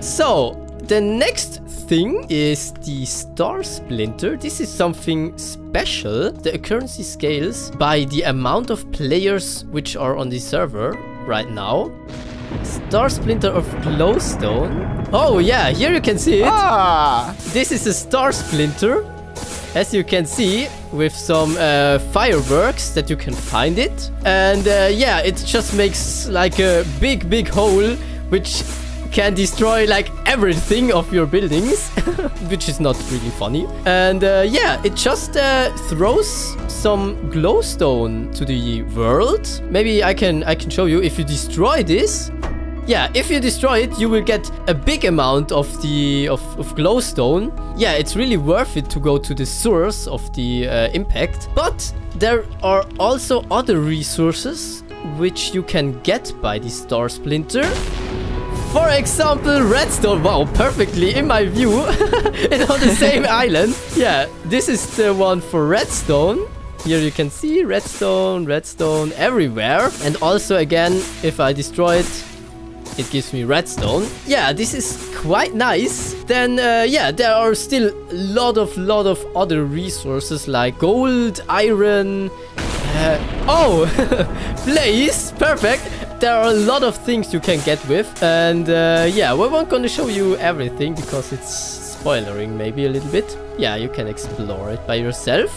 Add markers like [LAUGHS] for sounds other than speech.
So, the next thing is the Star Splinter. This is something special. The occurrence scales by the amount of players which are on the server right now. Star Splinter of Glowstone. Oh yeah, here you can see it. Ah! This is a Star Splinter. As you can see, with some uh, fireworks that you can find it. And uh, yeah, it just makes like a big, big hole, which can destroy like everything of your buildings, [LAUGHS] which is not really funny. And uh, yeah, it just uh, throws some glowstone to the world. Maybe I can I can show you if you destroy this. Yeah, if you destroy it, you will get a big amount of the of, of glowstone. Yeah, it's really worth it to go to the source of the uh, impact. But there are also other resources which you can get by the star splinter. For example, redstone. Wow, perfectly in my view. [LAUGHS] it's on the same [LAUGHS] island. Yeah, this is the one for redstone. Here you can see redstone, redstone everywhere. And also again, if I destroy it, it gives me redstone. Yeah, this is quite nice. Then, uh, yeah, there are still a lot of, lot of other resources like gold, iron. Uh, oh, [LAUGHS] place! perfect. There are a lot of things you can get with. And uh, yeah, we weren't to show you everything because it's spoilering maybe a little bit. Yeah, you can explore it by yourself.